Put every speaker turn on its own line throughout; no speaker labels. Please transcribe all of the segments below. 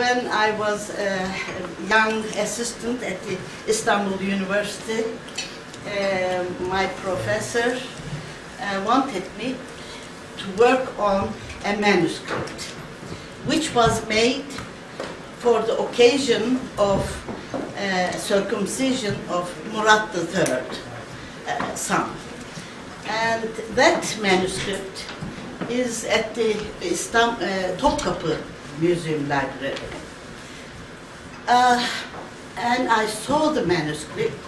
when I was a young assistant at the Istanbul University, uh, my professor uh, wanted me to work on a manuscript, which was made for the occasion of uh, circumcision of Murat III, uh, son. And that manuscript is at the Istam uh, Topkapı Museum Library. Uh, and I saw the manuscript,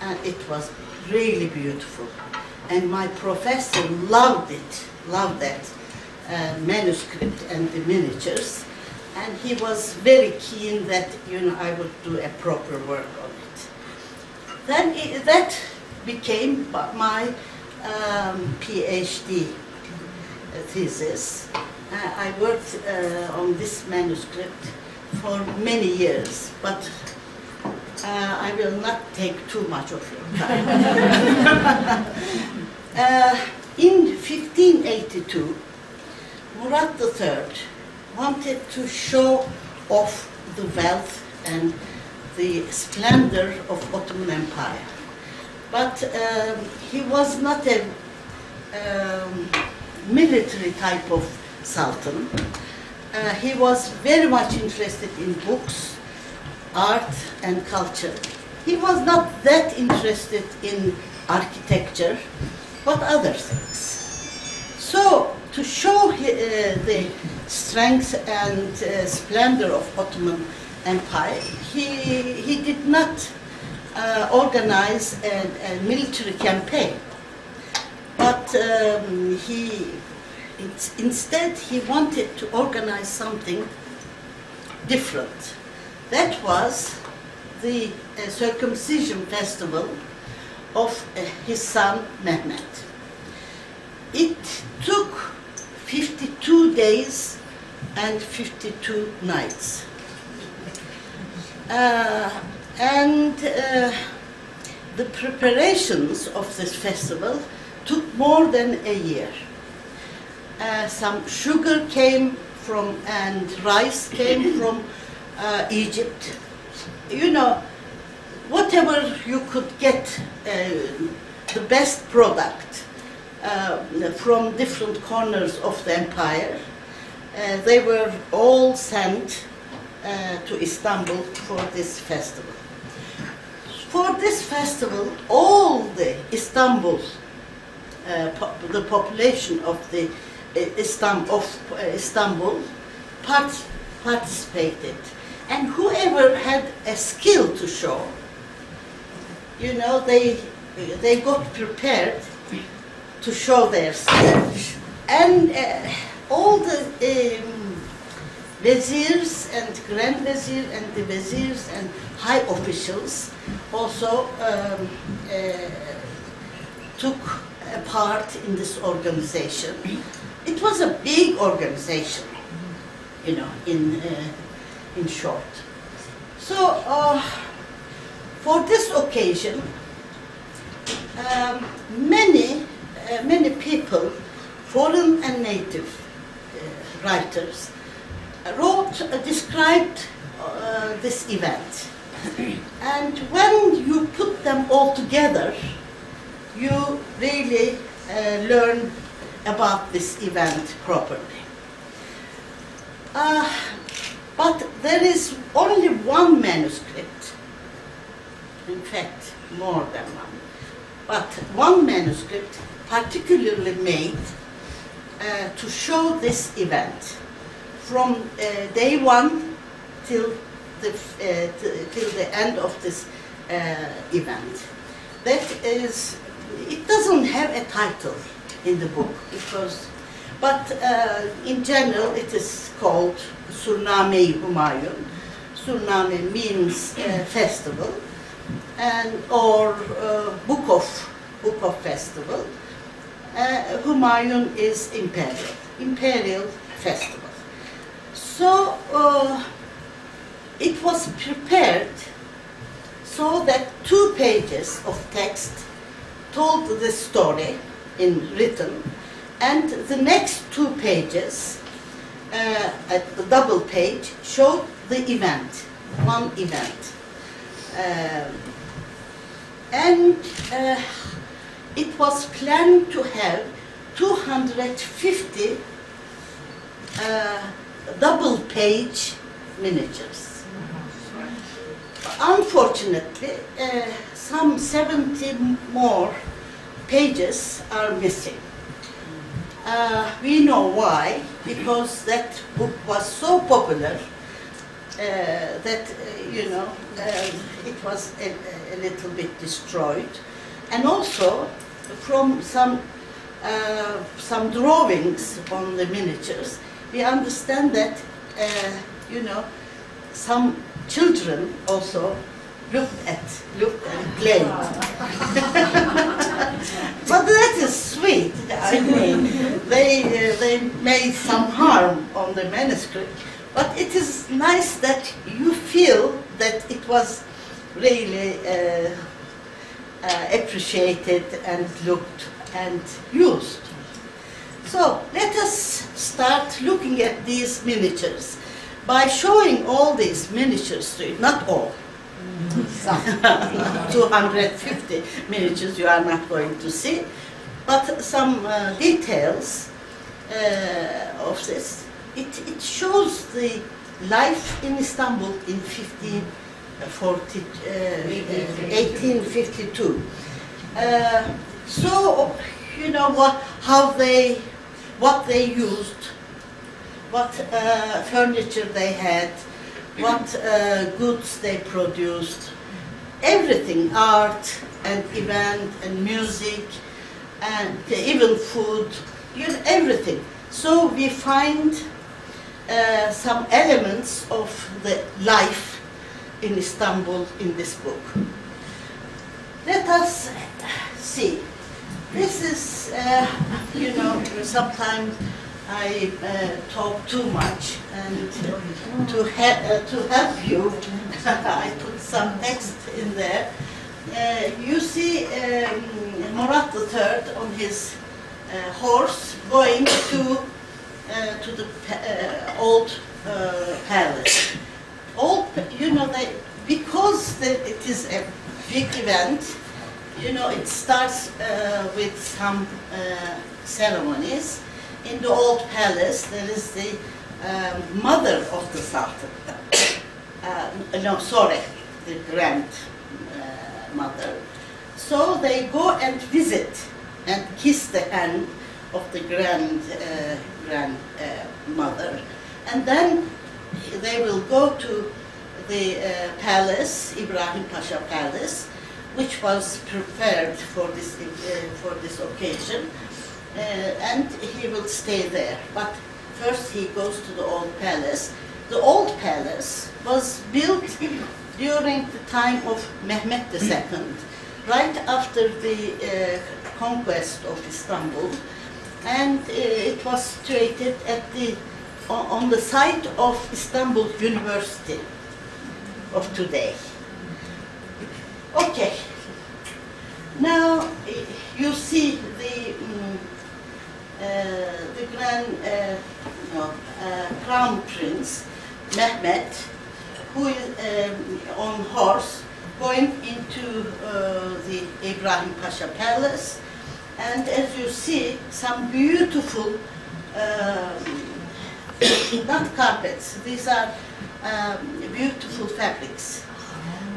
and it was really beautiful. And my professor loved it, loved that uh, manuscript and the miniatures. And he was very keen that, you know, I would do a proper work on it. Then it, that became my um, PhD thesis. I worked uh, on this manuscript for many years, but uh, I will not take too much of your time. uh, in 1582, Murat III wanted to show off the wealth and the splendor of Ottoman Empire. But um, he was not a um, military type of sultan. Uh, he was very much interested in books, art and culture. He was not that interested in architecture, but other things. So, to show uh, the strength and uh, splendor of Ottoman Empire, he, he did not uh, organize a, a military campaign but um, he instead he wanted to organize something different. That was the uh, circumcision festival of uh, his son Mehmet. It took 52 days and 52 nights. Uh, and uh, the preparations of this festival took more than a year. Uh, some sugar came from and rice came from uh, Egypt. You know, whatever you could get, uh, the best product uh, from different corners of the empire, they were all sent to Istanbul for this festival. For this festival, all the Istanbul uh, the population of the Istanbul, of Istanbul part participated. And whoever had a skill to show, you know, they, they got prepared to show their skills. And uh, all the um, viziers and grand vizier and the viziers and high officials also um, uh, took a part in this organization. It was a big organization, you know, in, uh, in short. So, uh, for this occasion, um, many, uh, many people, foreign and native uh, writers, wrote, uh, described uh, this event. and when you put them all together, you really learn about this event properly. Uh, but there is only one manuscript, in fact more than one, but one manuscript particularly made uh, to show this event from uh, day one till the, uh, till the end of this uh, event. That is it doesn't have a title in the book because, but uh, in general it is called Surname Humayun. Surname means uh, festival, and or uh, book of book of festival. Uh, Humayun is imperial, imperial festival. So uh, it was prepared so that two pages of text told the story in written, and the next two pages uh, at the double page showed the event, one event. Um, and uh, it was planned to have 250 uh, double page miniatures. Unfortunately, uh, some 70 more pages are missing. Uh, we know why, because that book was so popular uh, that, uh, you know, um, it was a, a little bit destroyed. And also, from some, uh, some drawings on the miniatures, we understand that, uh, you know, some children also looked at, looked and played. but that is sweet. I mean, they, uh, they made some harm on the manuscript. But it is nice that you feel that it was really uh, uh, appreciated and looked and used. So let us start looking at these miniatures by showing all these miniatures to you, not all. Some 250 miniatures you are not going to see, but some uh, details uh, of this. It, it shows the life in Istanbul in 1540, uh, 1852. Uh, so, you know what, how they what they used, what uh, furniture they had, what uh, goods they produced, everything, art and event and music and even food, you know, everything. So we find uh, some elements of the life in Istanbul in this book. Let us see. This is, uh, you know, sometimes I uh, talk too much, and to, uh, to help you, I put some text in there. Uh, you see um, Murat III on his uh, horse going to, uh, to the old palace. Old, you know, they, because it is a big event, you know, it starts uh, with some uh, ceremonies. In the old palace, there is the um, mother of the sultan. Uh, no, sorry, the grandmother. Uh, so they go and visit and kiss the hand of the grand uh, grandmother, and then they will go to the uh, palace, Ibrahim Pasha Palace, which was prepared for this, uh, for this occasion. Uh, and he will stay there. But first he goes to the old palace. The old palace was built during the time of Mehmet II, right after the uh, conquest of Istanbul. And uh, it was situated at the, on the site of Istanbul University of today. Okay. Now you see the grand uh, no, uh, crown prince Mehmet, who is um, on horse going into uh, the Ibrahim Pasha Palace, and as you see, some beautiful um, not carpets. These are um, beautiful fabrics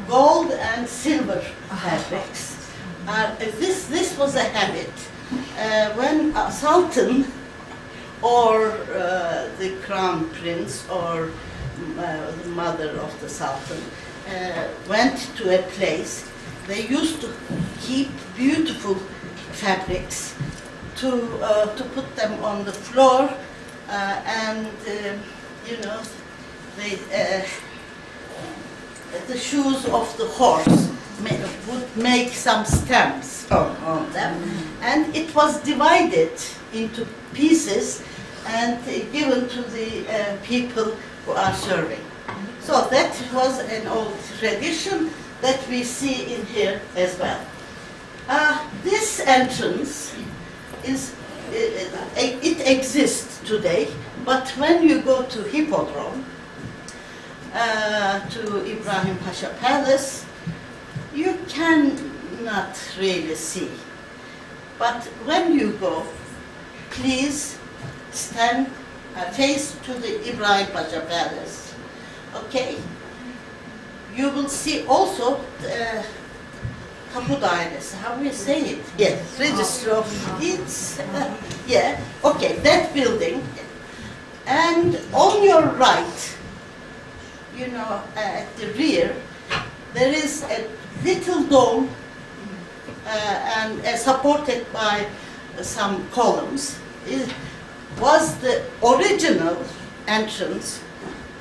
gold and silver fabrics. Uh, this, this was a habit. Uh, when a sultan or uh, the crown prince or uh, the mother of the sultan uh, went to a place, they used to keep beautiful fabrics to, uh, to put them on the floor and, you know, they the shoes of the horse would make some stamps on, them. And it was divided into pieces and given to the uh, people who are serving. So that was an old tradition that we see in here as well. Uh, this entrance is, it, it exists today, but when you go to Hippodrome, uh, to Ibrahim Pasha Palace, you cannot really see. But when you go, please stand uh, face to the Ibrahim Pasha Palace. Okay? You will see also the Tapu Dairesi, how we say it? Yes, Register of Deeds. uh, yeah, okay, that building. And on your right, you know, uh, at the rear, there is a little dome uh, and uh, supported by some columns. It was the original entrance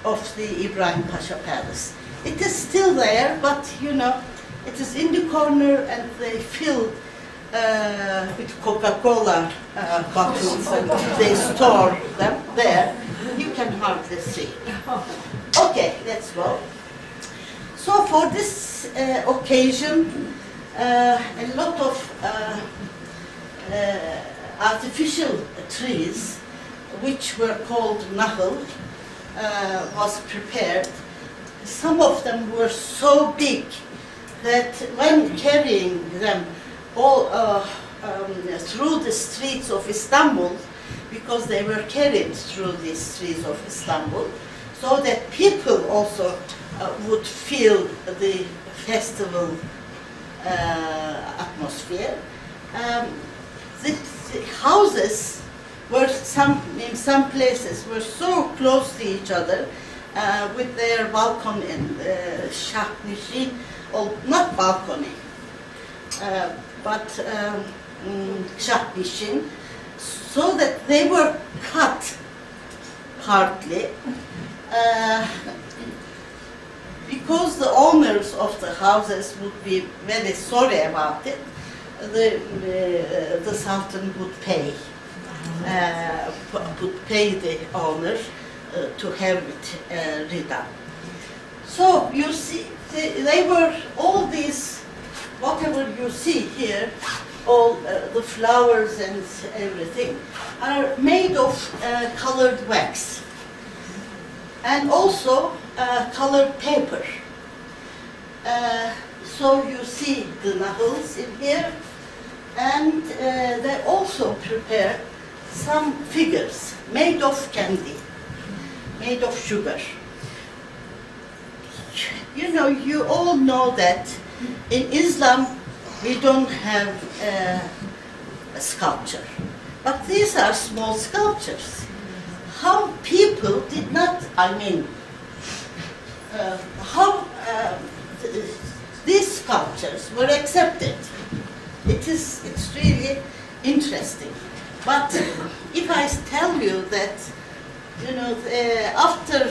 of the Ibrahim Pasha Palace. It is still there, but you know, it is in the corner and they fill uh, with Coca-Cola uh, bottles and they store them there. You can hardly see. Okay, let's go. So for this uh, occasion, uh, a lot of uh, uh, artificial trees, which were called nahl, uh, was prepared. Some of them were so big that when carrying them all um, through the streets of Istanbul, because they were carried through the streets of Istanbul, so that people also would feel the festival uh, atmosphere. Um, the, the houses were some in some places were so close to each other uh, with their balcony and uh, or not balcony, uh, but um, so that they were cut partly uh, because the owners of the houses would be very sorry about it, the, uh, the Sultan would pay, uh, would pay the owner uh, to have it uh, redone. So you see, they, they were all these, whatever you see here, all uh, the flowers and everything, are made of uh, colored wax and also uh, colored paper. Uh, so you see the knuckles in here, and uh, they also prepare some figures made of candy, made of sugar. You know, you all know that in Islam we don't have uh, a sculpture, but these are small sculptures how people did not, I mean, uh, how uh, th- these sculptures were accepted. It is, it's really interesting. But if I tell you that, you know, after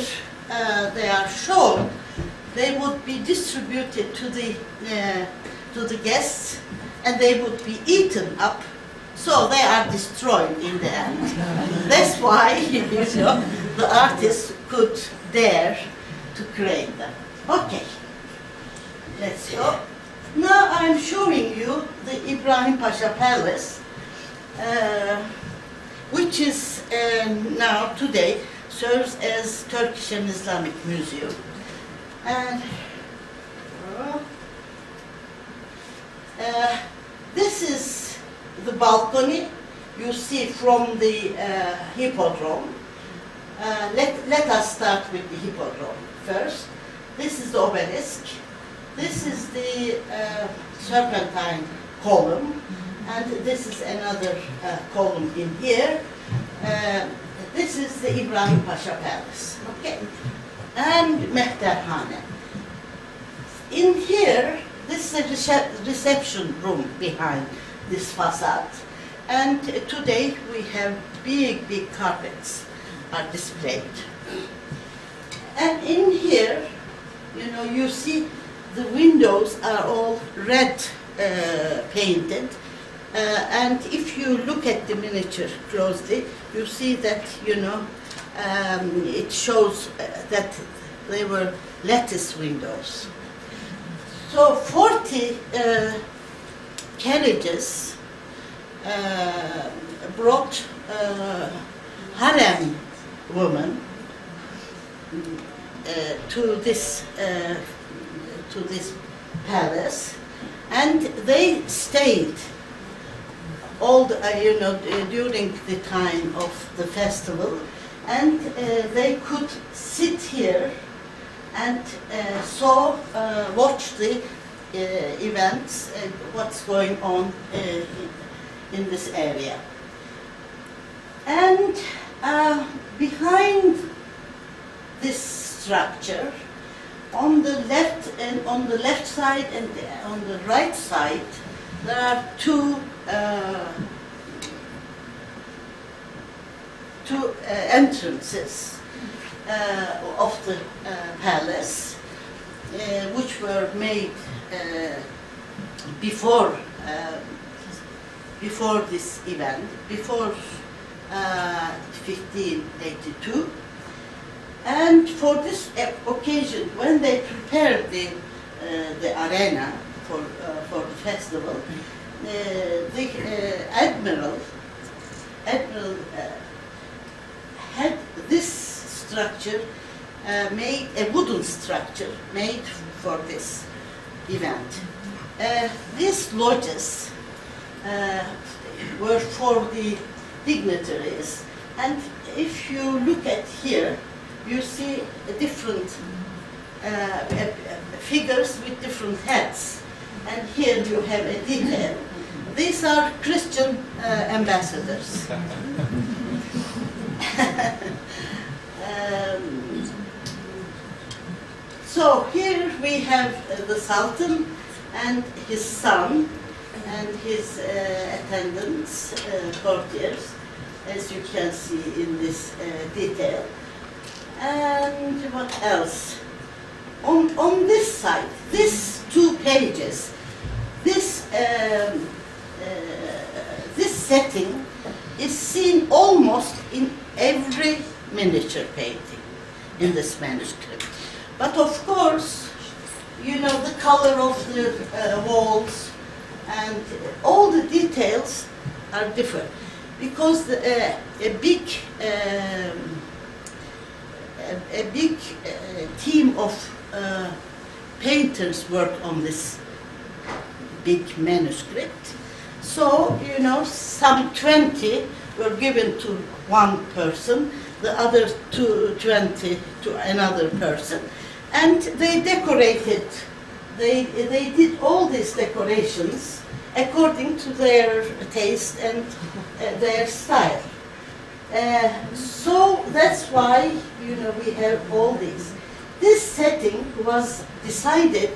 uh, they are shown, they would be distributed to the, uh, to the guests and they would be eaten up so they are destroyed in the end. That's why you know, the artist could dare to create them. Okay, let's go. Now I'm showing you the Ibrahim Pasha Palace, uh, which is uh, now today serves as Turkish and Islamic Museum. And uh, this is the balcony you see from the uh, hippodrome. Uh, let, let us start with the hippodrome first. This is the obelisk. This is the uh, serpentine column. And this is another uh, column in here. Uh, this is the Ibrahim Pasha Palace. Okay. And Mehterhane. In here, this is the reception room behind this facade. And today we have big, big carpets are displayed. And in here, you know, you see the windows are all red uh, painted. Uh, and if you look at the miniature closely, you see that, you know, um, it shows uh, that they were lattice windows. So 40 uh, carriages uh, brought uh, harem women uh, to this uh, to this palace, and they stayed all the, uh, you know during the time of the festival, and they could sit here and uh, saw uh, watch the events, uh, what's going on uh, in, this area. And uh, behind this structure, on the left and on the left side and on the right side, there are two uh, two uh, entrances uh, of the uh, palace, uh, which were made uh, before uh, before this event, before uh, 1582. And for this uh, occasion, when they prepared the, uh, the arena for, uh, for the festival, uh, the uh, admiral, admiral uh, had this structure uh, made, a wooden structure made for this event. Uh, these lodges uh, were for the dignitaries, and if you look at here, you see different uh, figures with different heads. And here you have a detail. These are Christian uh, ambassadors. Um, so here we have uh, the Sultan and his son and his uh, attendants, uh, courtiers, as you can see in this uh, detail. And what else? On, on this side, these two pages, this, um, uh, this setting is seen almost in every miniature painting in this manuscript. But of course, you know, the color of the uh, walls and all the details are different because the, uh, a big um, a, a big uh, team of uh, painters worked on this big manuscript. So, you know, some 20 were given to one person, the other to 20 to another person, and they decorated, they, they did all these decorations according to their taste and uh, their style. Uh, so that's why you know we have all these. This setting was decided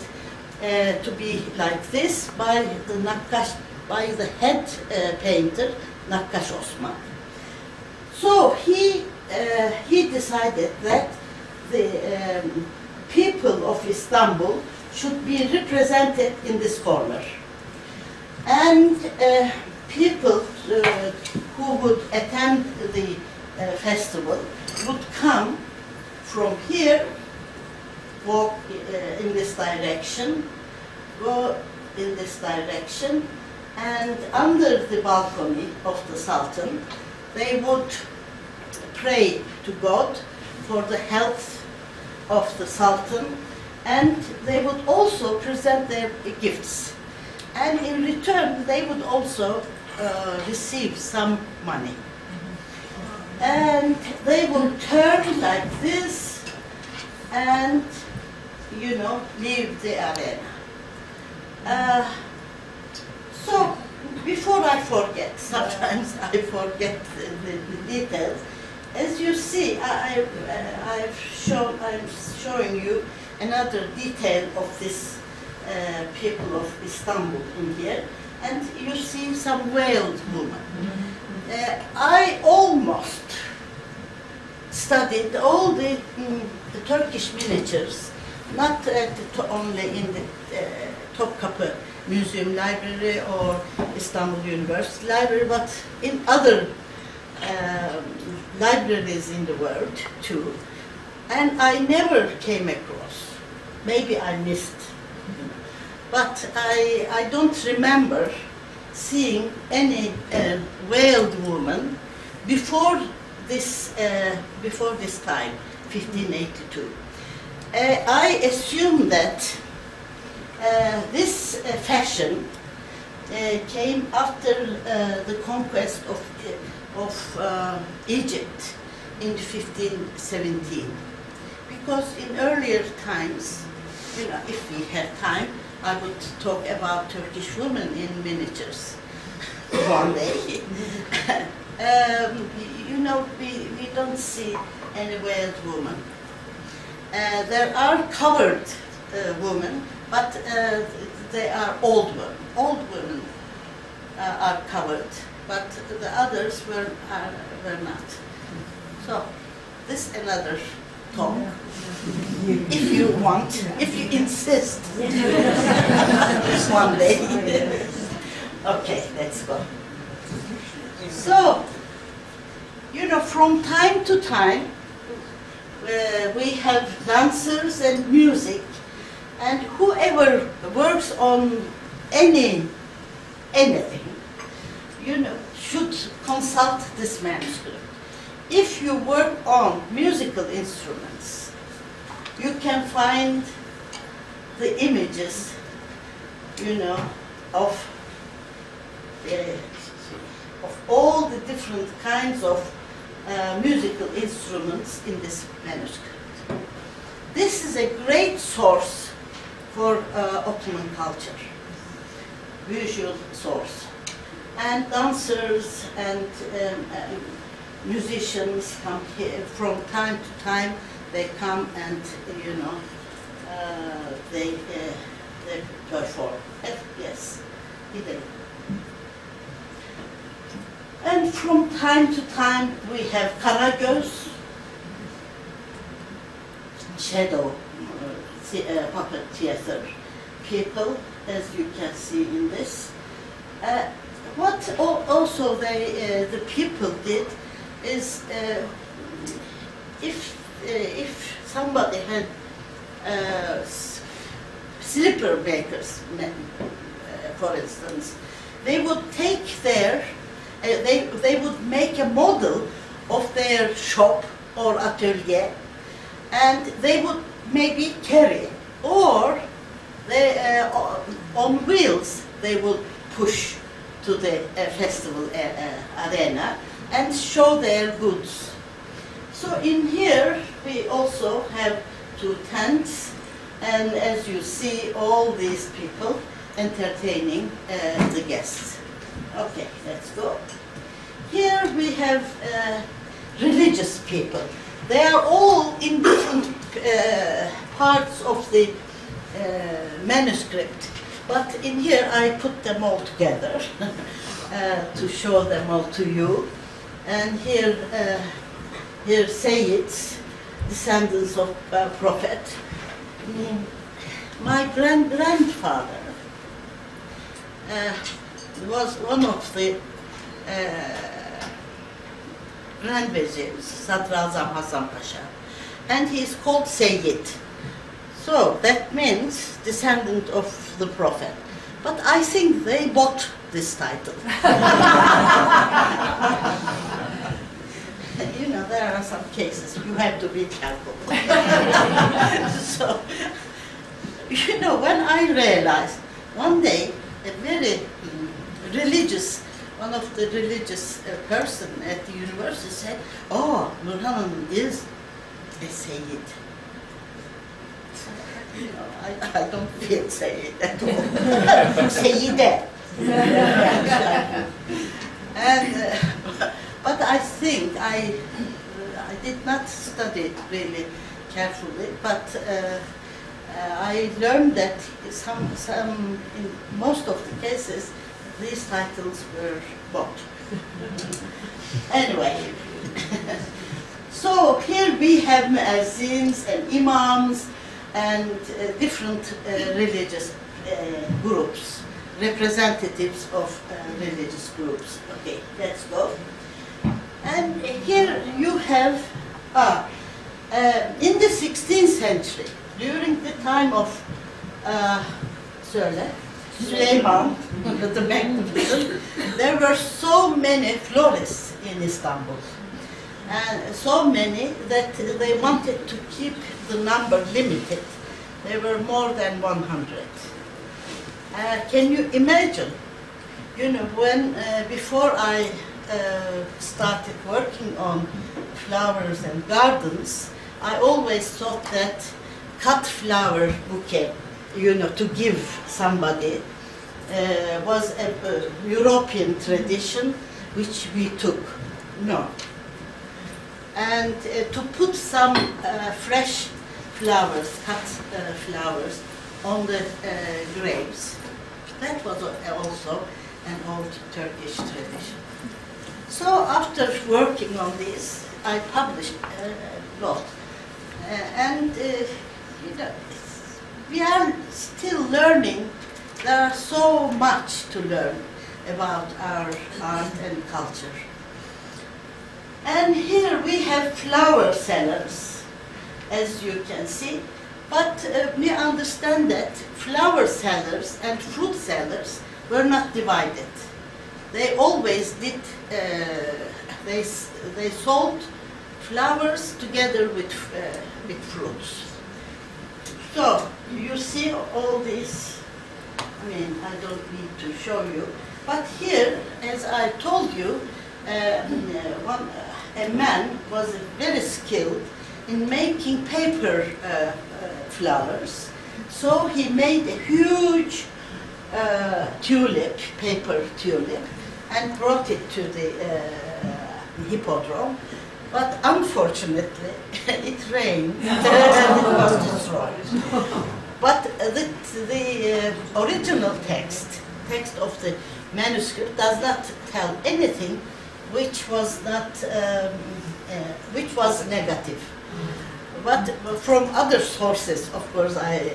uh, to be like this by the Nakkash, by the head uh, painter Nakkash Osman. So he uh, he decided that the um, people of Istanbul should be represented in this corner, and uh, people uh, who would attend the uh, festival would come from here, walk uh, in this direction, go in this direction, and under the balcony of the Sultan, they would pray to God for the health of the Sultan, and they would also present their gifts. And in return, they would also uh, receive some money. And they would turn like this and, you know, leave the arena. Uh, so, before I forget, sometimes I forget the, the, the details. As you see, I, I, I've shown, I'm showing you another detail of this uh, people of Istanbul in here, and you see some veiled woman. Uh, I almost studied all the, mm, the Turkish miniatures, not only in the uh, Topkapı Museum Library or Istanbul University Library, but in other um, libraries in the world too. And I never came across. Maybe I missed, but I, I don't remember seeing any uh, veiled woman before this uh, before this time, 1582. Uh, I assume that uh, this uh, fashion uh, came after the conquest of, of uh, Egypt in 1517. Because in earlier times, you know, if we had time, I would talk about Turkish women in miniatures one day. um, you know, we, we don't see any veiled woman. Uh, there are covered uh, women, but uh, they are old women. Old women uh, are covered, but the others were, are, were not. So, this another talk. If you want, if you insist. One day. okay, let's go. So, you know, from time to time, uh, we have dancers and music, and whoever works on any anything, you know, should consult this manuscript. If you work on musical instruments, you can find the images, you know, of uh, of all the different kinds of uh, musical instruments in this manuscript. This is a great source for uh, Ottoman culture, visual source. And dancers and um, um, musicians come here from time to time. They come and, you know, uh, they, uh, they perform. Yes. And from time to time we have Karagöz, shadow uh, uh, puppet theater people, as you can see in this. What also they, uh, the people did is uh, if, uh, if somebody had slipper makers, for instance, they would take their uh, they, they would make a model of their shop or atelier and they would maybe carry or they, uh, on wheels they would push to the uh, festival uh, uh, arena and show their goods. So in here we also have two tents and as you see all these people entertaining uh, the guests. Okay, let's go. Here we have uh, religious people. They are all in different uh, parts of the uh, manuscript, but in here I put them all together uh, to show them all to you. And here, uh, here Sayyids, descendants of uh, Prophet. Mm, my grand grandfather was one of the uh, Grand Viziers, Sadrazam Hasan Pasha, and he is called Sayyid. So that means descendant of the Prophet. But I think they bought this title. you know, there are some cases you have to be careful. so, you know, when I realized one day a very religious, one of the religious uh, person at the university said, oh, Nurhan is a Sayyid. I, I don't feel Sayyid at all. Sayyide. and, uh, but I think I, I did not study it really carefully, but uh, uh, I learned that some, some, in most of the cases, these titles were bought. anyway, so here we have muezzins and imams and uh, different uh, religious uh, groups, representatives of uh, religious groups. Okay, let's go. And here you have, ah, uh, in the 16th century, during the time of uh, Süleyman, the magnificent, there were so many florists in Istanbul. And so many that they wanted to keep the number limited. There were more than 100. Uh, can you imagine? You know, when uh, before I uh, started working on flowers and gardens, I always thought that cut flower bouquet, you know, to give somebody uh, was a, a European tradition which we took. No. And uh, to put some uh, fresh flowers, cut uh, flowers, on the graves, that was also an old Turkish tradition. So after working on this, I published a lot. And, you know, we are still learning. There are so much to learn about our art and culture. And here we have flower sellers, as you can see. But uh, we understand that flower sellers and fruit sellers were not divided. They always did, uh, they, they sold flowers together with, uh, with fruits. So you see all this, I mean, I don't need to show you, but here, as I told you, um, one, a man was very skilled in making paper uh, uh, flowers. So he made a huge uh, tulip, paper tulip, and brought it to the uh, hippodrome. But unfortunately, it rained and it was destroyed. But the, the uh, original text, text of the manuscript, does not tell anything which was not, um, uh, which was negative. But from other sources, of course, I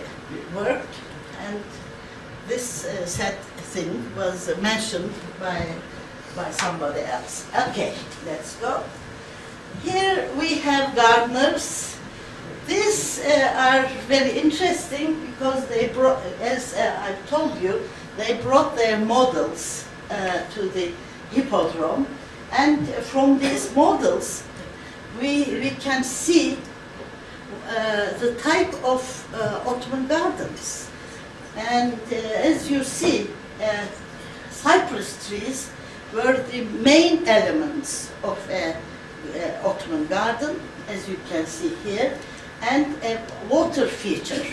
worked, and this uh, sad thing was mentioned by by somebody else. Okay, let's go. Here we have gardeners. These uh, are very interesting because they brought, as uh, I told you, they brought their models uh, to the hippodrome. And from these models, we, we can see uh, the type of uh, Ottoman gardens. And uh, as you see, uh, cypress trees were the main elements of a uh, Ottoman garden, as you can see here, and a water feature.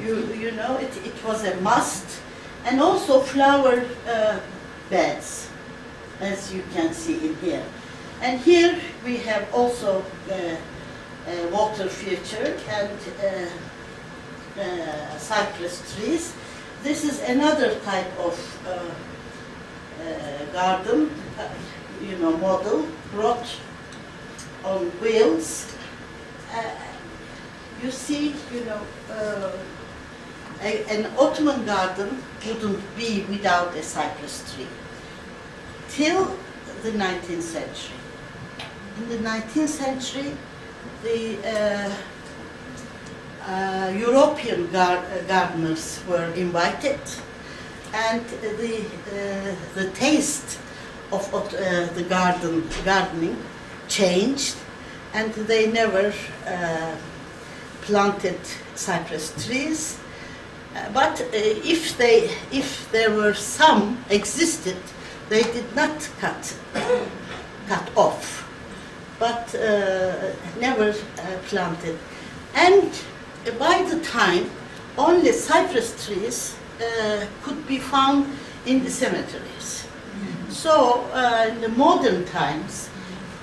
you, you know, it, it was a must, and also flower uh, beds, as you can see in here. And here we have also uh, water feature and uh, uh, cypress trees. This is another type of uh, uh, garden, you know, model brought on wheels. Uh, you see, you know, uh, a, an Ottoman garden wouldn't be without a cypress tree till the 19th century. In the 19th century, the uh, uh, European gar uh, gardeners were invited, and the uh, the taste of uh, the garden gardening changed, and they never uh, planted cypress trees. But if they, if there were some existed, they did not cut, cut off, but uh, never uh, planted. And by the time, only cypress trees uh, could be found in the cemeteries. So in the modern times,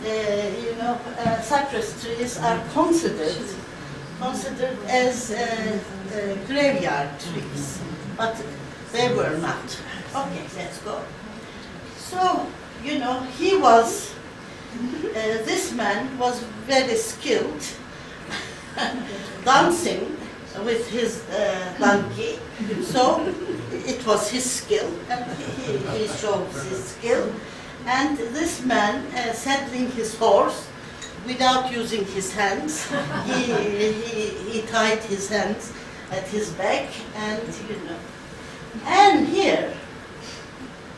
uh, you know, uh, cypress trees are considered considered as uh, graveyard trees, but they were not. Okay, let's go. So, you know, he was, this man was very skilled dancing with his uh, donkey. So it was his skill, and he, he showed his skill. And this man, uh, saddling his horse without using his hands, he, he, he tied his hands at his back and, you know. And here,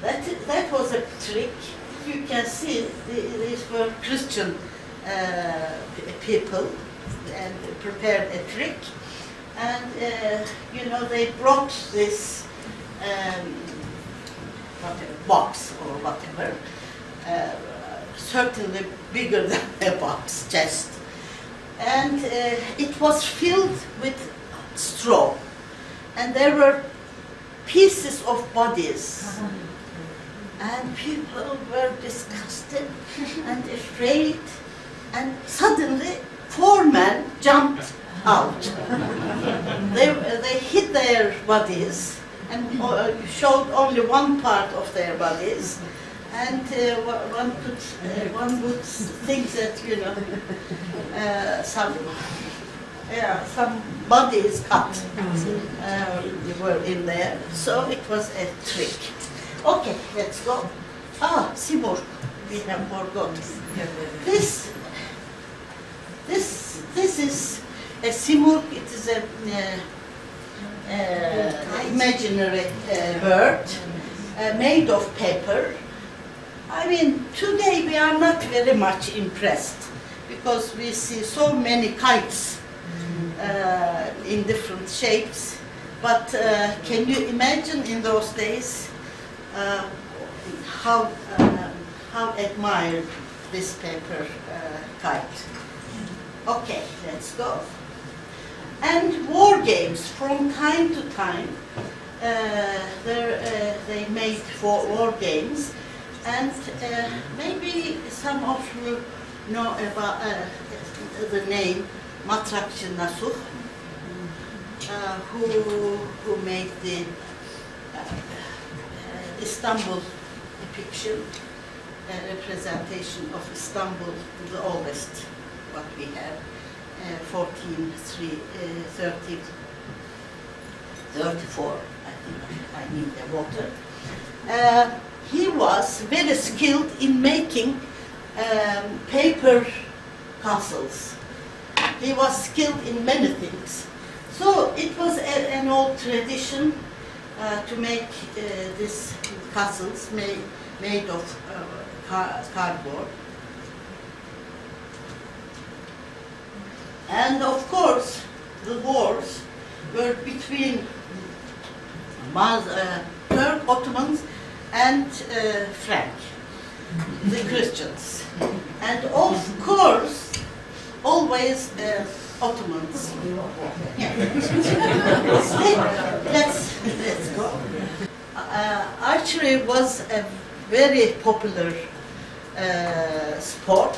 that, that was a trick. You can see these were Christian uh, people and prepared a trick. And, uh, you know, they brought this um, box or whatever, uh, certainly bigger than a box chest. And uh, it was filled with straw. And there were pieces of bodies. And people were disgusted and afraid. And suddenly, four men jumped out. they, they hid their bodies and uh, showed only one part of their bodies. And uh, one could, uh, one would think that, you know, uh, some, yeah, some bodies cut uh, were in there. So it was a trick. Okay, let's go. Ah, Sibor, we have forgot. This, this, this is a simurg. It is a uh, uh, imaginary uh, bird uh, made of paper. I mean, today we are not very much impressed because we see so many kites uh, in different shapes. But uh, can you imagine in those days how uh, how admired this paper uh, kite? Okay, let's go. And war games from time to time. Uh, uh, they made for war games, and uh, maybe some of you know about uh, the name Matrakçı Nasuh, uh, who who made the uh, Istanbul depiction, representation of Istanbul, the oldest what we have, uh, 14, 3, uh, 30, 34, I think I need the water. Uh, he was very skilled in making um, paper castles. He was skilled in many things. So it was a, an old tradition uh, to make uh, these castles made, made of uh, cardboard. And of course, the wars were between uh, Turk Ottomans and uh, Frank, the Christians. And of course, always uh, Ottomans. Let's, let's go. Uh, archery was a very popular uh, sport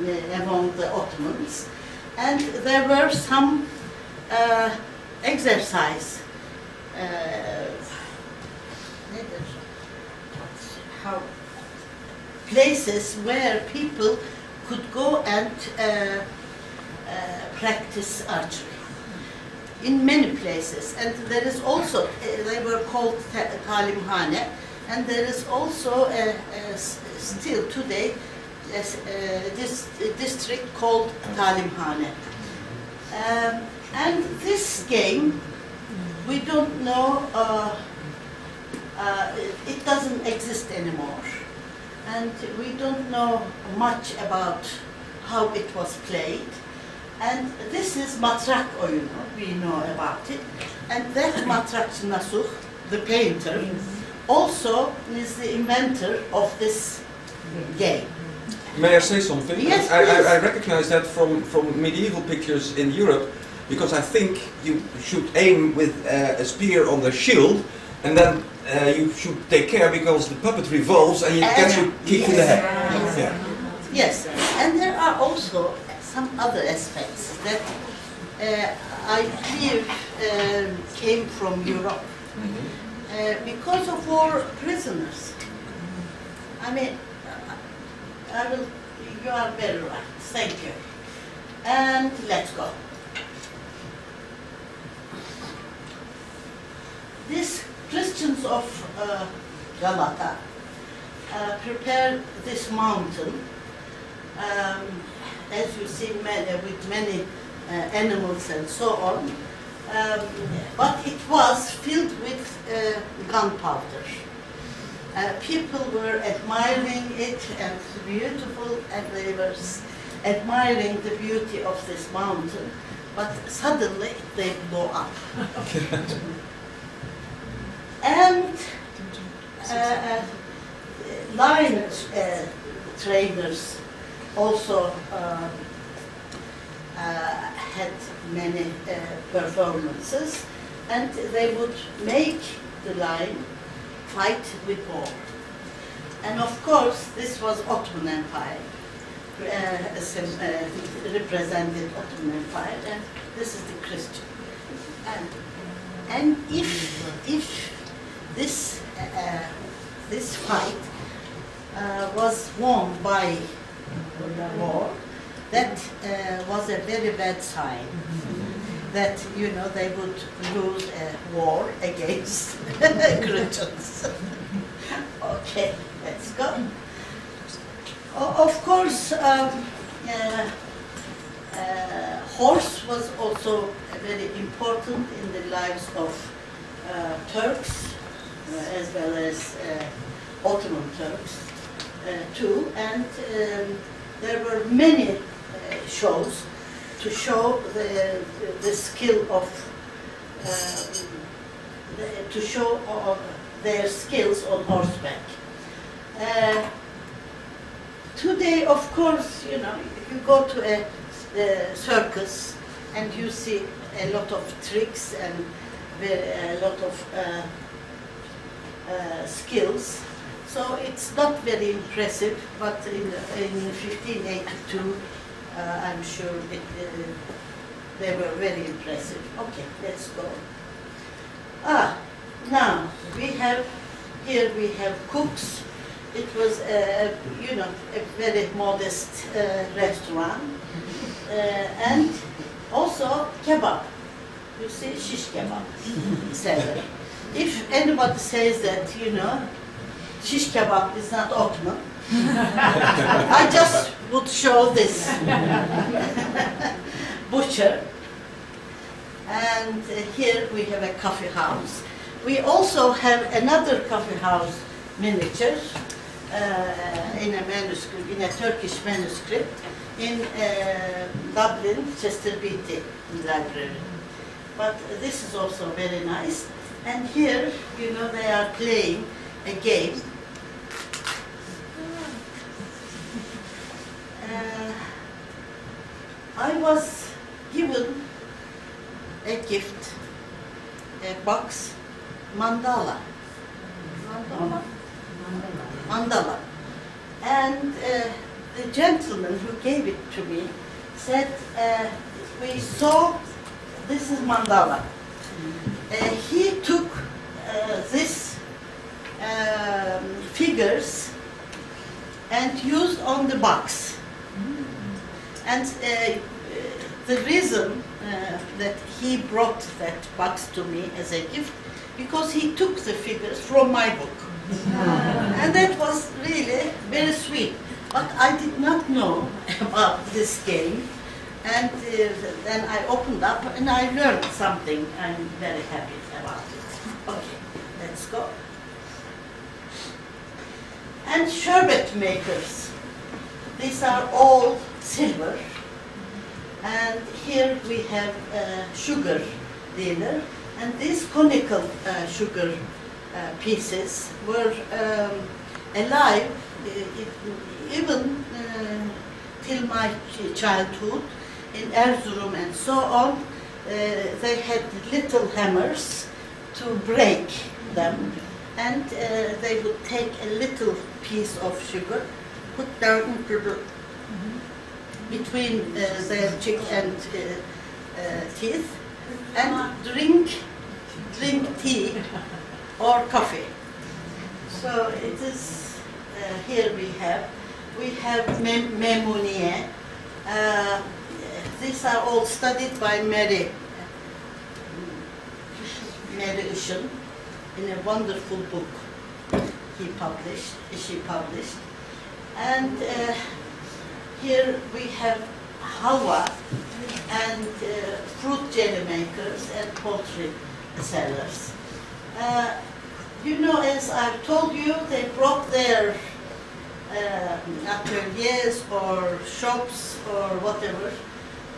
uh, among the Ottomans. And there were some uh, exercise uh, how places where people could go and uh, practice archery in many places and there is also uh, they were called ta- talimhane and there is also a, a still today this district called Talimhane. Um, and this game, we don't know, uh, uh, it doesn't exist anymore. And we don't know much about how it was played. And this is Matrak oyunu, we know about it. And that Matrakçı Nasuh, the painter, also is the inventor of this game.
May I say something?
Yes,
I. I, I recognize that from, from medieval pictures in Europe because I think you should aim with uh, a spear on the shield and then uh, you should take care because the puppet revolves and you
Uh,
get you kicked in the head.
yes.
Yeah.
Yes, and there are also some other aspects that uh, I believe um came from Europe uh, because of war prisoners. I mean, I will. You are very right. Thank you. And let's go. These Christians of uh, Galata uh, prepared this mountain um, as you see many, with many uh, animals and so on. Um, but it was filled with uh, gunpowder. Uh, people were admiring it and beautiful, and they were admiring the beauty of this mountain, but suddenly they blow up. and uh, uh, line uh, trainers also uh, uh, had many uh, performances, and they would make the line fight with war. And of course, this was Ottoman Empire, uh, uh, represented Ottoman Empire, and this is the Christian. And, and if, if this, uh, this fight uh, was won by war, that uh, was a very bad sign. That, you know, they would lose a war against Christians. okay, let's go. Of course, um, uh, uh, horse was also very important in the lives of uh, Turks as well as uh, Ottoman Turks too. And um, there were many uh, shows to show the, the skill of, um, the, to show uh, their skills on horseback. Uh, today, of course, you know, you go to a, a circus and you see a lot of tricks and a lot of uh, uh, skills. So it's not very impressive, but in, in 1582, uh, I'm sure it, uh, they were very impressive. Okay, let's go. Ah, now we have here we have cooks. It was, uh, you know, a very modest uh, restaurant, uh, and also kebab. You see, shish kebab seller. If anybody says that, you know, shish kebab is not Ottoman, I just would show this butcher. And here we have a coffee house. We also have another coffee house miniature uh, in a manuscript, in a Turkish manuscript, in uh, Dublin, Chester Beatty Library. But this is also very nice. And here, you know, they are playing a game. Uh, I was given a gift, a box, mandala. Mandala? Mandala. And uh, the gentleman who gave it to me said, uh, we saw, this is mandala. Uh, he took uh, this um, figures and used on the box. And uh, the reason uh, that he brought that box to me as a gift, because he took the figures from my book. and that was really very sweet. But I did not know about this game. And uh, then I opened up and I learned something. I'm very happy about it. Okay, let's go. And sherbet makers. These are all silver. And here we have a sugar dealer. And these conical uh, sugar uh, pieces were um, alive even uh, till my childhood in Erzurum and so on. Uh, they had little hammers to break them, and uh, they would take a little piece of sugar, put down into the between uh, their cheek and uh, uh, teeth, and drink drink tea or coffee. So it is uh, here we have we have mem- these are all studied by Mary Mary Ushen in a wonderful book he published, she published. And uh, here we have halwa and uh, fruit jelly makers and poultry sellers. Uh, you know, as I've told you, they brought their uh, ateliers or shops or whatever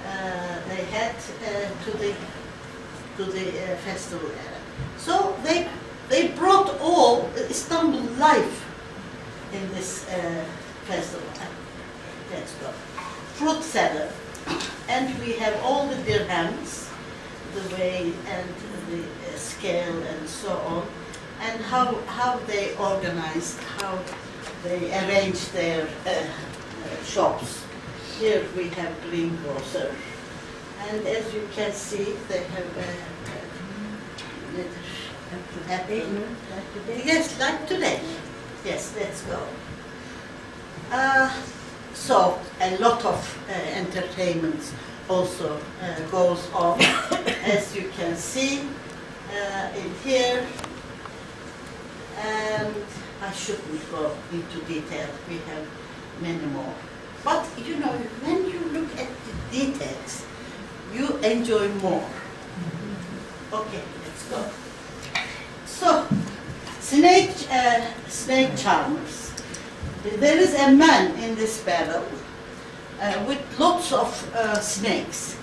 uh, they had uh, to the to the uh, festival area. So they they brought all Istanbul life in this festival. Let's go. Fruit salad, and we have all the dirhams, the way and the uh, scale and so on, and how how they organized, how they arranged their uh, uh, shops. Here we have greengrocer, and as you can see, they have uh, uh, happy. Yes, like today. Yes, let's go. Uh, so a lot of uh, entertainment also uh, goes on, as you can see uh, in here. And I shouldn't go into detail. We have many more. But you know, when you look at the details, you enjoy more. Okay, let's go. So, snake, uh, snake charmers. There is a man in this barrel uh, with lots of uh, snakes.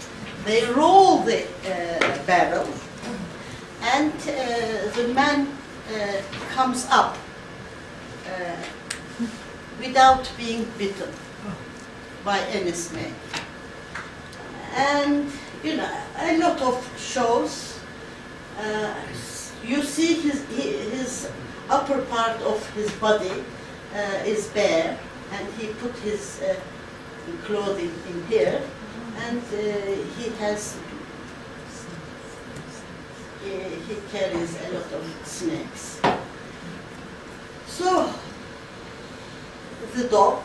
They roll the uh, barrel, and uh, the man uh, comes up uh, without being bitten by any snake. And you know, a lot of shows. You see his, his upper part of his body is bare, and he put his uh, clothing in here, and uh, he has he, he carries a lot of snakes. So the dog,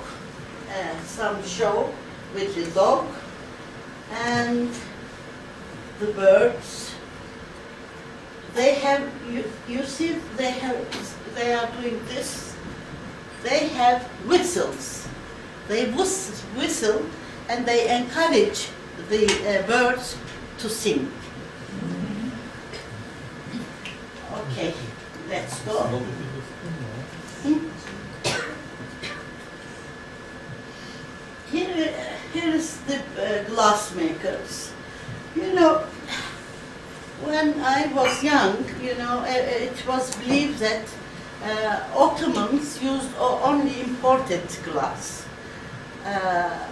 uh, some show with the dog, and the birds. They have you, you see they have they are doing this. They have whistles. They whistle and they encourage the uh, birds to sing. Okay, let's go. Here, here is the uh, glass makers. You know, when I was young, you know, it was believed that Ottomans used only imported glass uh,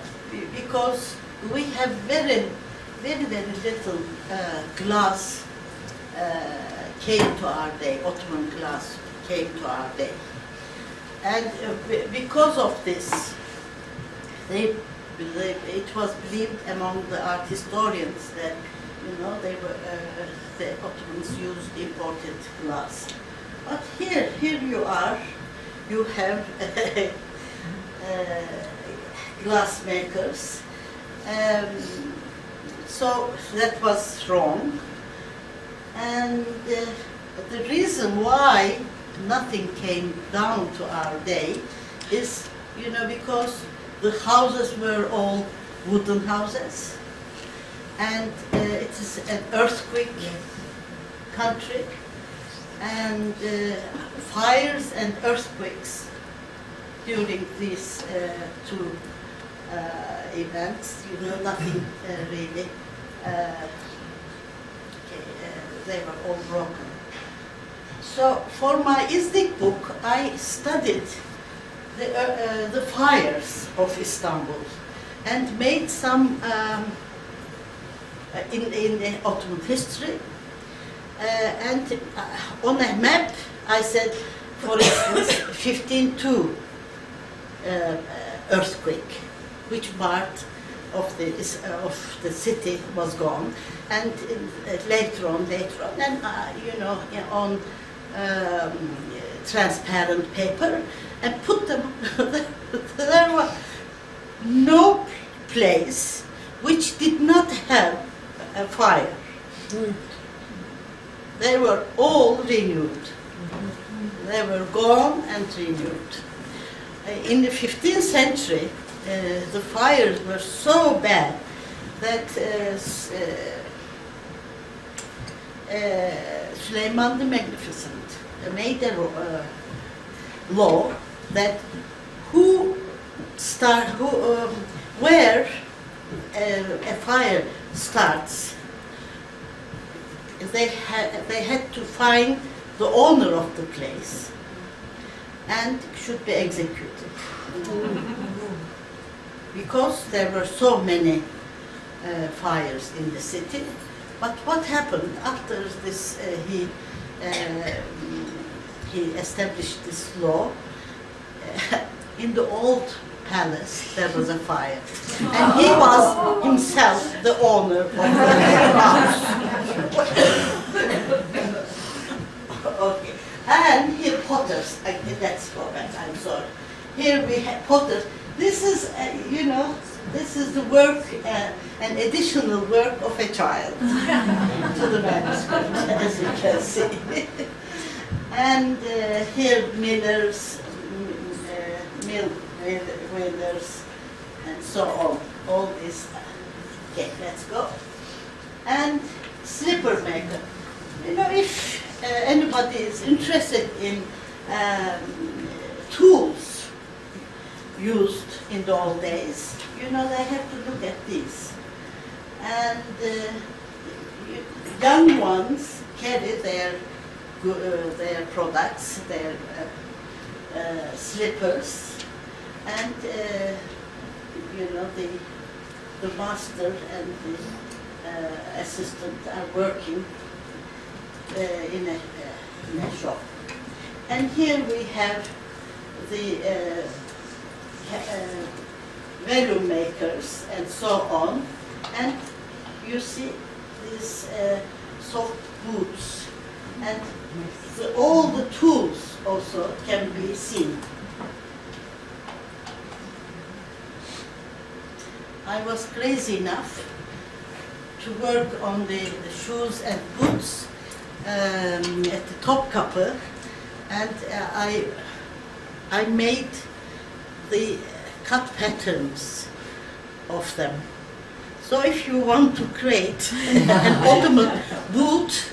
because we have very, very, very little uh, glass uh, came to our day. Ottoman glass came to our day, and uh, because of this, they, they, it was believed among the art historians that you know they were uh, the Ottomans used imported glass. But here, here you are, you have uh, glass makers. Um, so that was wrong. And uh, the reason why nothing came down to our day is, you know, because the houses were all wooden houses. And uh, it is an earthquake country. And uh, fires and earthquakes during these uh, two uh, events, you know, nothing really, they were all broken. So for my ISDIC book, I studied the, uh, uh, the fires of Istanbul and made some um, in, in Ottoman history. Uh, and uh, on a map, I said, for instance, 15.2 uh, earthquake, which part of the of the city was gone, and later on, later on, uh, you know, on um, transparent paper, and put them. there was no place which did not have a fire. They were all renewed. They were gone and renewed. Uh, In the 15th century, uh, the fires were so bad that uh, uh, uh, Suleiman the Magnificent made a uh, law that who start, who, um, where a fire starts, they, ha- they had to find the owner of the place and should be executed. because there were so many uh, fires in the city. But what happened after this? Uh, he uh, he established this law. in the old palace, there was a fire, and he was himself the owner of the house. okay, and here potters. I, let's go back. I'm sorry. Here we have potters. This is, uh, you know, this is the work, uh, an additional work of a child to the manuscript, as you can see. and uh, here millers, mm, uh, mill millers, and so on. All this. Okay, let's go. And slipper maker. You know, if uh, anybody is interested in um, tools used in the old days, you know, they have to look at these. And uh, young ones carry their, uh, their products, their uh, uh, slippers, and, uh, you know, the, the master and the uh, assistant are working in, a, in a shop. And here we have the uh, uh, value makers and so on. And you see these uh, soft boots. And the, all the tools also can be seen. I was crazy enough to work on the, the shoes and boots um, at the Topkapi, and uh, I I made the cut patterns of them. So if you want to create an ultimate boot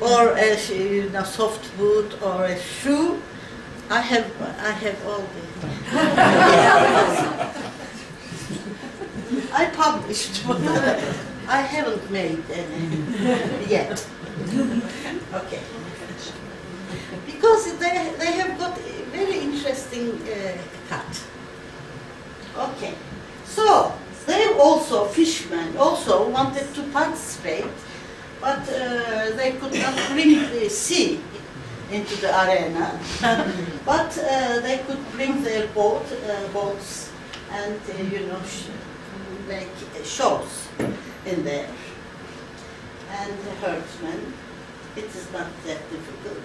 or a you know, soft boot or a shoe, I have I have all the. I published, but I haven't made any yet. Okay. Because they, they have got a very interesting uh, cut. Okay. So, they also, fishermen, also wanted to participate, but uh, they could not bring the sea into the arena. but uh, they could bring their boat, uh, boats and, uh, you know, make shows in there. And the herdsmen, it is not that difficult.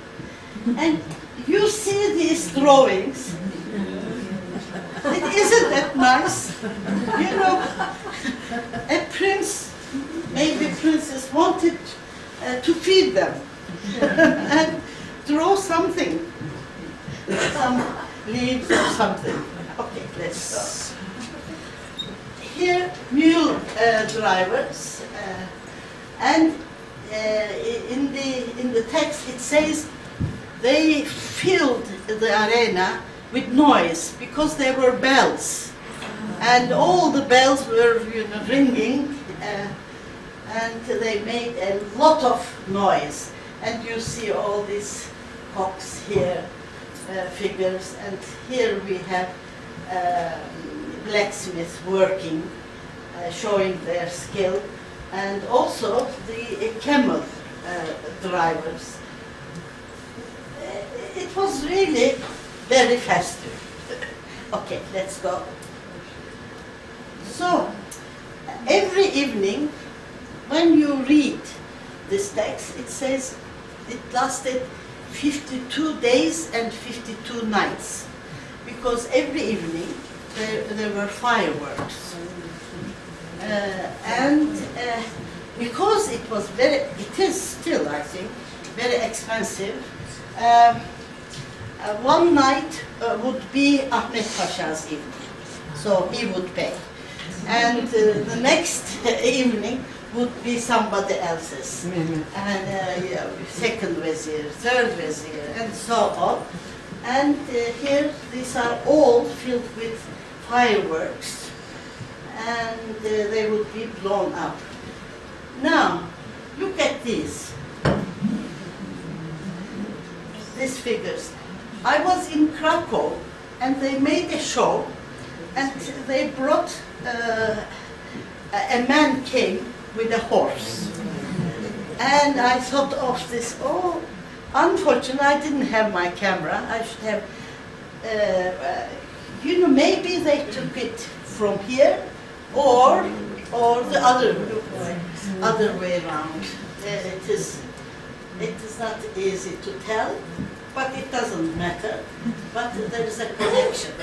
And you see these drawings. It isn't that nice. You know, a prince, maybe princess wanted uh, to feed them and draw something, some leaves or something. Okay, let's start. Here, mule uh, drivers, uh, and uh, in the in the text it says they filled the arena with noise because there were bells, and all the bells were you know ringing, uh, and they made a lot of noise. And you see all these cocks here, uh, figures, and here we have um, blacksmiths working, uh, showing their skill, and also the uh, camel uh, drivers. It was really very festive. okay, let's go. So, every evening, when you read this text, it says it lasted 52 days and 52 nights, because every evening there, there were fireworks. Uh, and uh, because it was very, it is still, I think, very expensive, um, uh, one night uh, would be Ahmed Pasha's evening, so he would pay. And uh, the next evening would be somebody else's. And uh, yeah, second vizier, third vizier, and so on. And uh, here, these are all filled with fireworks and they would be blown up. Now, look at these. These figures. I was in Krakow and they made a show and they brought uh, a man came with a horse. And I thought of this, oh, unfortunately I didn't have my camera. I should have, uh, uh, you know, maybe they took it from here or or the other way, other way around. Uh, it is it is not easy to tell, but it doesn't matter. But there is a connection.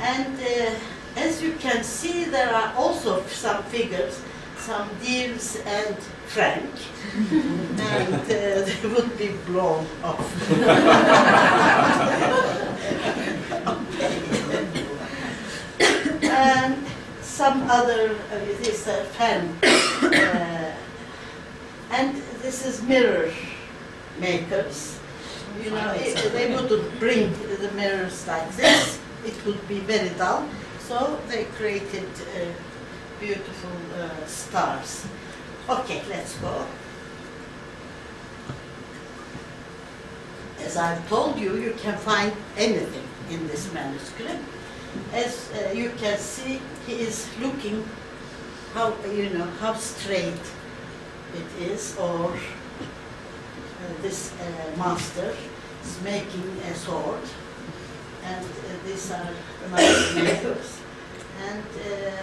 And uh, as you can see, there are also some figures, some deals and Frank, and uh, they would be blown off. and some other, uh, this uh, fan, uh, and this is mirror makers. You know, it, they wouldn't bring the mirrors like this. It would be very dull. So they created uh, beautiful uh, stars. Okay, let's go. As I've told you, you can find anything in this manuscript. As uh, you can see, he is looking how, you know, how straight it is, or this uh, master is making a sword, and uh, these are knife makers, and uh,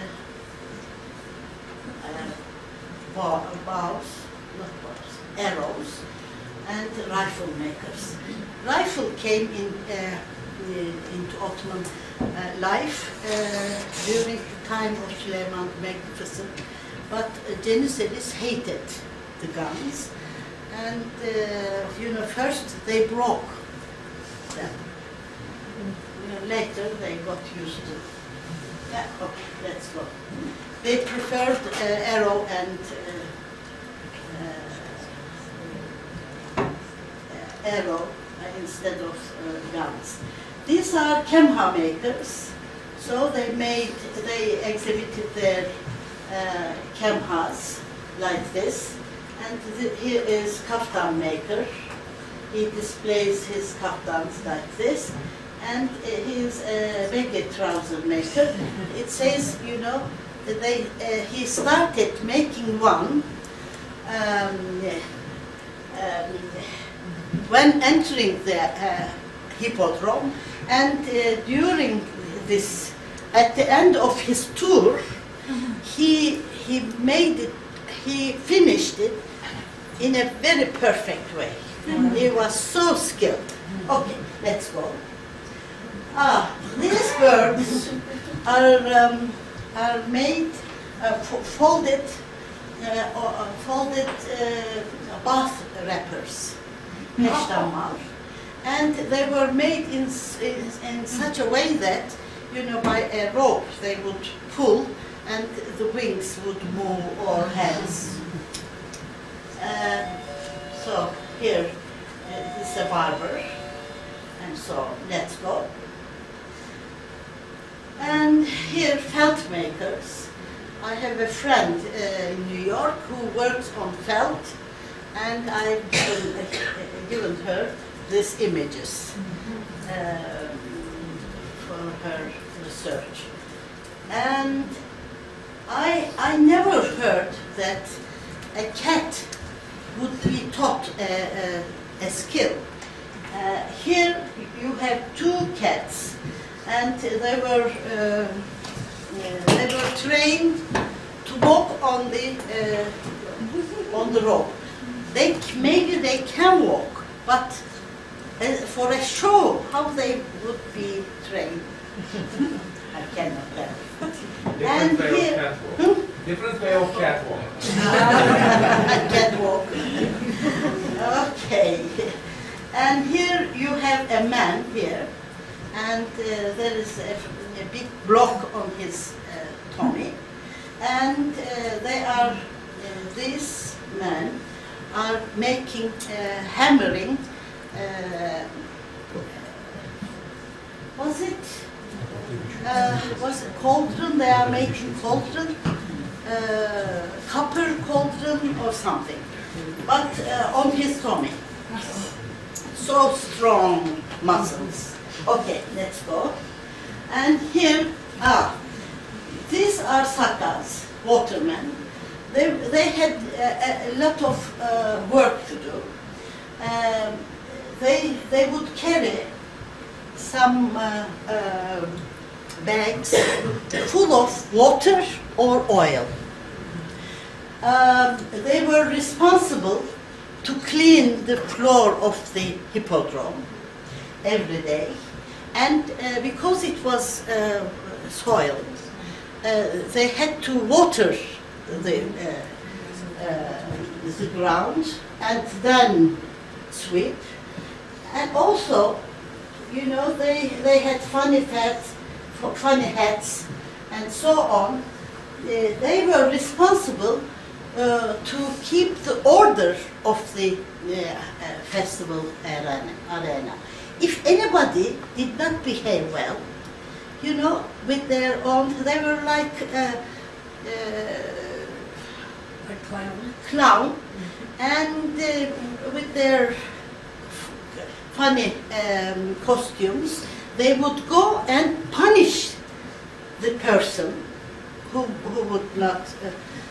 bow, bows, not bows, arrows, and rifle makers. Rifle came in into Ottoman uh, life uh, during the time of Suleiman the Magnificent, but uh, Janissaries hated the guns, and uh, you know first they broke them. Later they got used to. Yeah, okay, let's go. They preferred uh, arrow and uh, uh, arrow uh, instead of uh, guns. These are kemha makers, so they made, they exhibited their kemhas like this. And here is kaftan maker. He displays his kaftans like this. And uh, he is a beggar trouser maker. It says, you know, that they, uh, he started making one um, um, when entering the uh, hippodrome and uh, during this at the end of his tour he he made it he finished it in a very perfect way he was so skilled okay let's go ah these birds are um, are made uh, folded uh, or, uh, folded uh, bath wrappers. And they were made in, in, in such a way that, you know, by a rope they would pull and the wings would move or hands. Uh, so here uh, is a barber. And so let's go. And here felt makers. I have a friend uh, in New York who works on felt and I've given, uh, given her these images um, for her research. And I, I never heard that a cat would be taught a, a, a skill. Uh, here you have two cats, and they were uh, uh, they were trained to walk on the uh, on the rope. They maybe they can walk, but uh, for a show, how they would be trained, I cannot tell. And here-.
Different way of catwalk.
catwalk. okay. And here you have a man here, and uh, there is a, a big block on his uh, tummy, and uh, they are uh, these men are making uh, hammering. Uh, was it was it cauldron, they are making cauldron, uh, copper cauldron or something, but uh, on his tummy. So strong muscles. Okay, let's go. And here, ah, these are sakas, watermen. They, they had a, a lot of uh, work to do. Um, they, they would carry some uh, uh, bags full of water or oil. Um, they were responsible to clean the floor of the hippodrome every day. And uh, because it was uh, soiled, uh, they had to water the, uh, uh, the ground and then sweep. And also, you know, they, they had funny hats, funny hats and so on. They were responsible uh, to keep the order of the uh, uh, festival arena, arena. If anybody did not behave well, you know, with their own, they were like uh,
A clown.
clown, and uh, with their funny um, costumes, they would go and punish the person who, who would not, uh,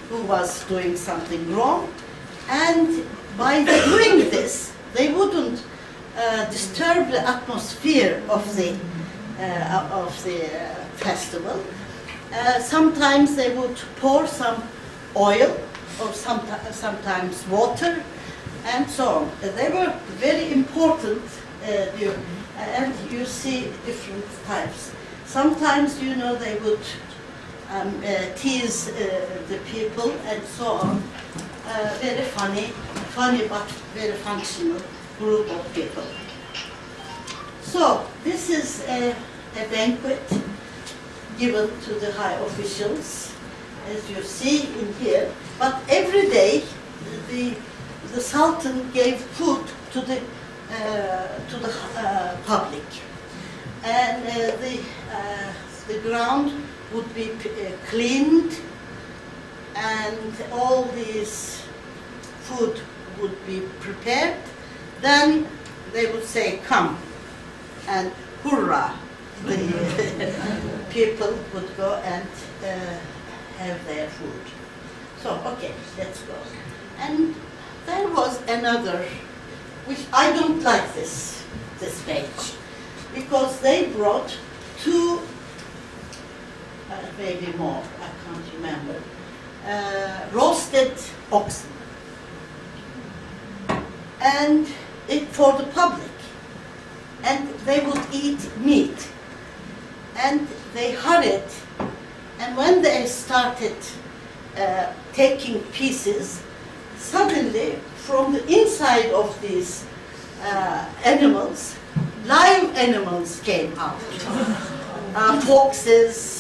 who was doing something wrong, and by doing this, they wouldn't uh, disturb the atmosphere of the uh, of the uh, festival. Uh, sometimes they would pour some oil or some, sometimes water and so on. They were very important uh, and you see different types. Sometimes, you know, they would um, uh, tease uh, the people and so on. Uh, very funny, funny but very functional group of people. So, this is a, a banquet given to the high officials, as you see in here. But every day, the, the Sultan gave food to the, uh, to the uh, public. And uh, the, uh, the ground would be uh, cleaned and all this food would be prepared. Then they would say, come, and hurrah, the people would go and uh, have their food. So, okay, let's go. And there was another, which I don't like this, this page, because they brought two, maybe more, I can't remember, uh, roasted oxen. And it for the public. And they would eat meat. And they hurried. And when they started uh, taking pieces, suddenly from the inside of these uh, animals, live animals came out. Uh, foxes,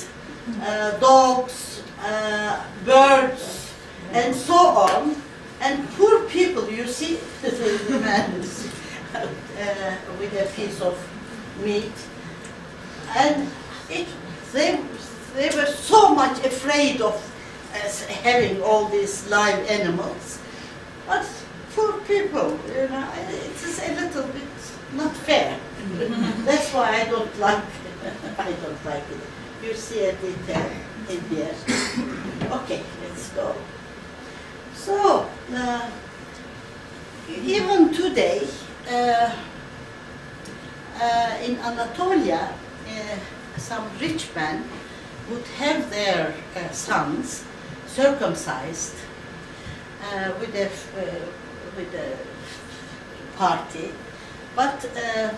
dogs, uh, birds, and so on. And poor people, you see uh, with a piece of meat, and it, they, they were so much afraid of having all these live animals. But poor people, you know, it is a little bit not fair. That's why I don't like I don't like it. You see a detail in here. Okay, let's go. So, uh, even today, uh, uh, in Anatolia, uh, some rich men would have their uh, sons circumcised uh, with a with a party, but um,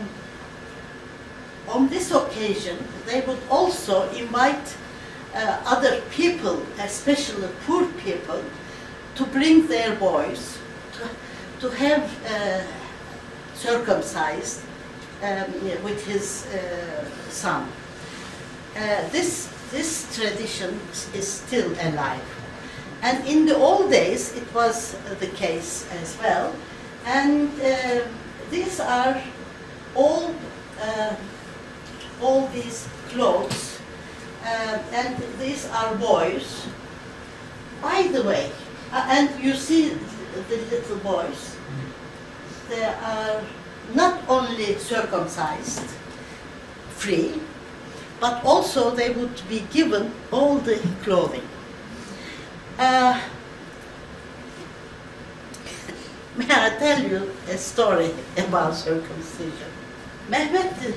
on this occasion they would also invite uh, other people, especially poor people, to bring their boys to, to have uh, circumcised um, with his uh, son. Uh, this, this tradition is still alive. And in the old days, it was the case as well. And uh, these are all, uh, all these clothes Uh, and these are boys. By the way, uh, and you see the little boys, they are not only circumcised, free, but also they would be given all the clothing. Uh, may I tell you a story about circumcision? Mehmet,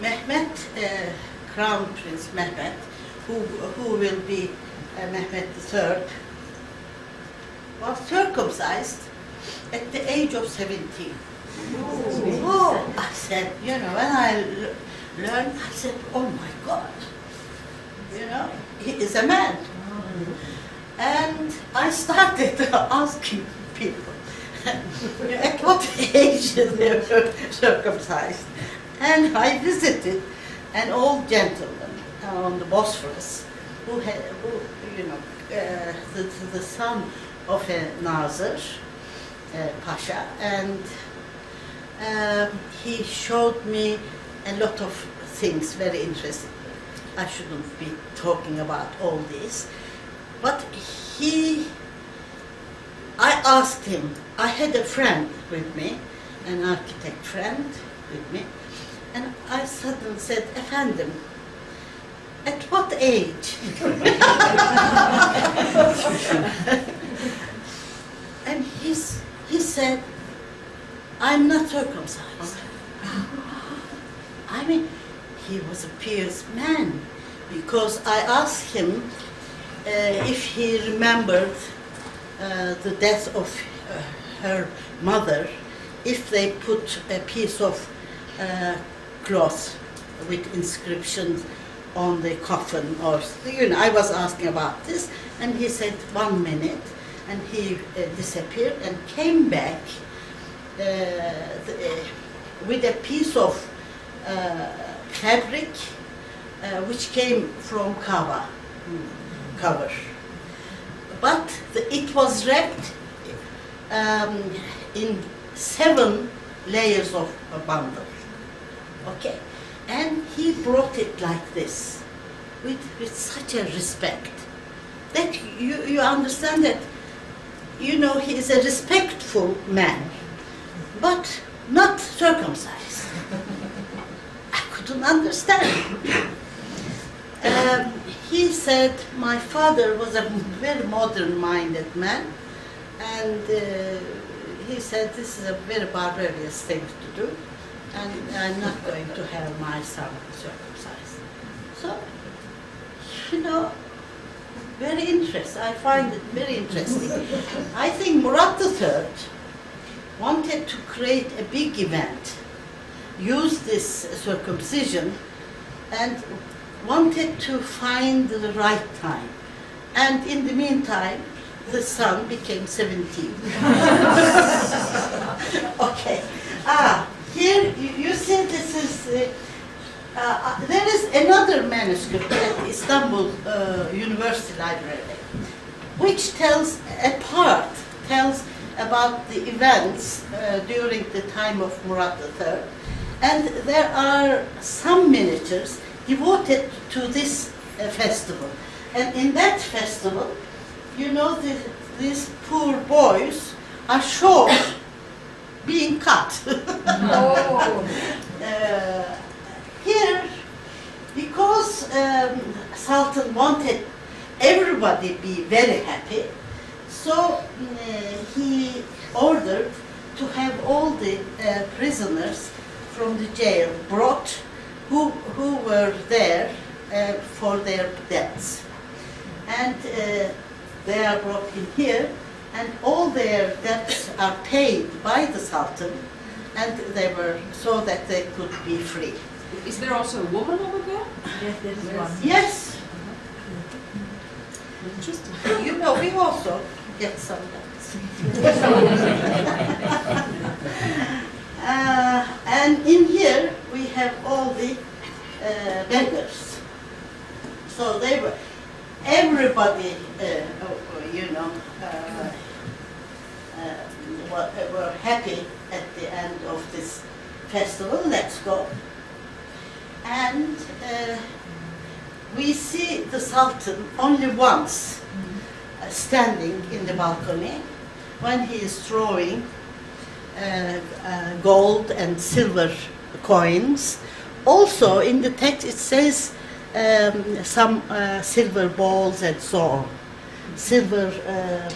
Mehmet, uh, Crown Prince Mehmet, who, who will be uh, Mehmet III, was circumcised at the age of 17. Oh, I said, you know, when I learned, I said, oh my God, you know, he is a man. And I started asking people at what age they were circumcised. And I visited an old gentleman on the Bosphorus who had, who, you know, uh, the, the son of a Nazir, uh, Pasha, and um, he showed me a lot of things very interesting. I shouldn't be talking about all this, but he, I asked him, I had a friend with me, an architect friend with me, and I suddenly said, Efendim, at what age? and he's, he said, I'm not circumcised. I mean, he was a pious man because I asked him uh, if he remembered uh, the death of uh, her mother, if they put a piece of with inscriptions on the coffin or you know I was asking about this and he said one minute and he uh, disappeared and came back uh, the, uh, with a piece of uh, fabric uh, which came from Kaaba mm, cover. But the, it was wrapped um, in seven layers of bundle okay. And he brought it like this with, with such a respect that you, you understand that you know he is a respectful man but not circumcised. I couldn't understand. Um, he said my father was a very modern minded man and uh, he said this is a very barbarous thing to do and I'm not going to have my son circumcised. So, you know, very interesting. I find it very interesting. I think Murat III wanted to create a big event, use this circumcision, and wanted to find the right time. And in the meantime, the son became 17. okay. Ah, here you, see this is, uh, uh, there is another manuscript at Istanbul uh, University Library, which tells a part, tells about the events uh, during the time of Murat III. And there are some miniatures devoted to this uh, festival. And in that festival, you know, the, these poor boys are shown being cut.
Oh.
Uh, here, because um, Sultan wanted everybody be very happy, so uh, he ordered to have all the uh, prisoners from the jail brought who, who were there uh, for their deaths. And uh, they are brought in here, and all their debts are paid by the Sultan, and they were so that they could be free.
Is there also a woman over there?
Yes, there is one.
Yes,
Interesting.
you know, we also get some debts. uh, and in here we have all the uh, beggars. So they were, everybody, uh, you know, uh, uh, were, were happy at the end of this festival. Let's go. And uh, we see the Sultan only once uh, standing in the balcony when he is throwing uh, uh, gold and silver coins. Also, in the text, it says um, some uh, silver balls and so on, silver um,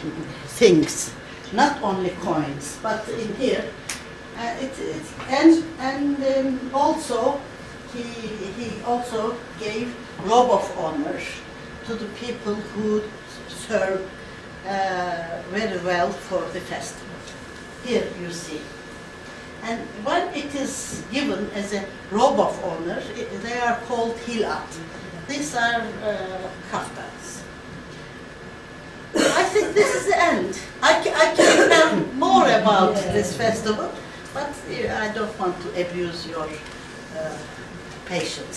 things, not only coins, but in here. Uh, it, it, and and um, also, he, he also gave robe of honor to the people who serve uh, very well for the festival. Here you see. And when it is given as a robe of honor, i- they are called hilat. These are uh, kaftans. I think this is the end. I, I can tell more about this festival, but I don't want to abuse your uh, patience.